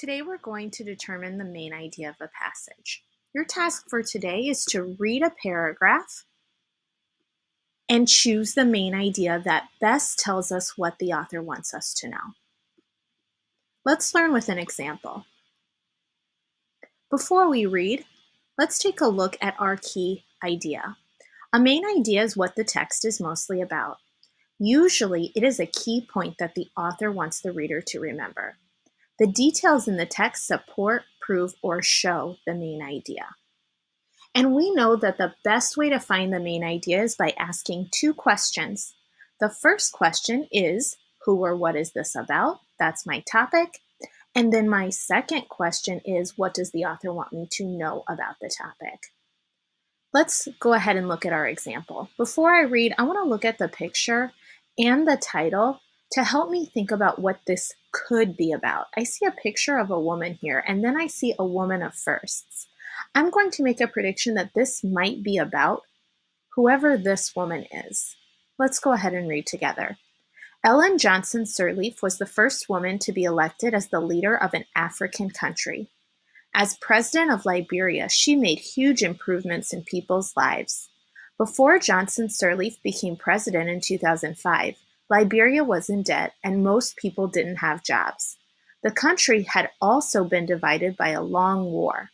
Today we're going to determine the main idea of a passage. Your task for today is to read a paragraph and choose the main idea that best tells us what the author wants us to know. Let's learn with an example. Before we read, let's take a look at our key idea. A main idea is what the text is mostly about. Usually, it is a key point that the author wants the reader to remember. The details in the text support, prove, or show the main idea. And we know that the best way to find the main idea is by asking two questions. The first question is Who or what is this about? That's my topic. And then my second question is What does the author want me to know about the topic? Let's go ahead and look at our example. Before I read, I want to look at the picture and the title to help me think about what this could be about. I see a picture of a woman here, and then I see a woman of firsts. I'm going to make a prediction that this might be about whoever this woman is. Let's go ahead and read together. Ellen Johnson Sirleaf was the first woman to be elected as the leader of an African country. As president of Liberia, she made huge improvements in people's lives. Before Johnson Sirleaf became president in 2005, Liberia was in debt and most people didn't have jobs. The country had also been divided by a long war.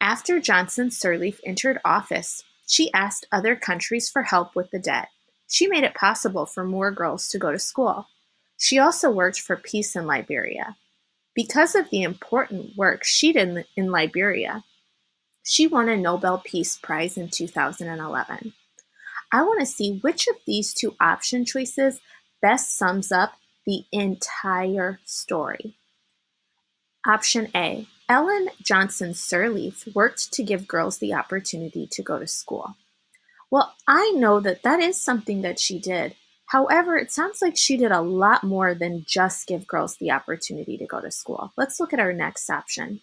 After Johnson Sirleaf entered office, she asked other countries for help with the debt. She made it possible for more girls to go to school. She also worked for peace in Liberia. Because of the important work she did in Liberia, she won a Nobel Peace Prize in 2011. I want to see which of these two option choices best sums up the entire story. Option A Ellen Johnson Sirleaf worked to give girls the opportunity to go to school. Well, I know that that is something that she did, However, it sounds like she did a lot more than just give girls the opportunity to go to school. Let's look at our next option.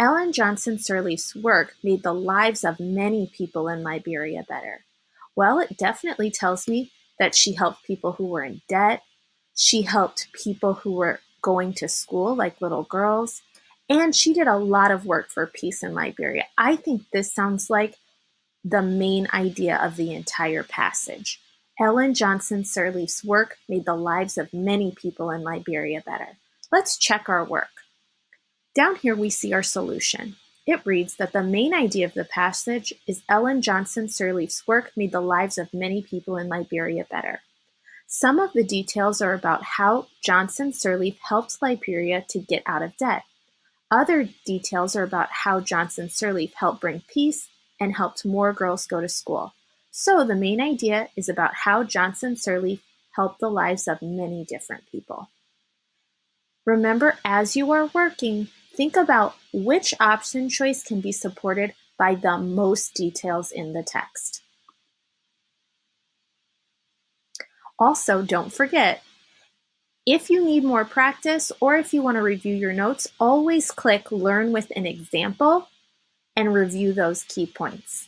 Ellen Johnson Sirleaf's work made the lives of many people in Liberia better. Well, it definitely tells me that she helped people who were in debt, she helped people who were going to school, like little girls, and she did a lot of work for peace in Liberia. I think this sounds like the main idea of the entire passage. Ellen Johnson Sirleaf's work made the lives of many people in Liberia better. Let's check our work. Down here we see our solution. It reads that the main idea of the passage is Ellen Johnson Sirleaf's work made the lives of many people in Liberia better. Some of the details are about how Johnson Sirleaf helped Liberia to get out of debt. Other details are about how Johnson Sirleaf helped bring peace and helped more girls go to school. So the main idea is about how Johnson Sirleaf helped the lives of many different people. Remember, as you are working, think about which option choice can be supported by the most details in the text. Also, don't forget, if you need more practice or if you want to review your notes, always click Learn with an Example and review those key points.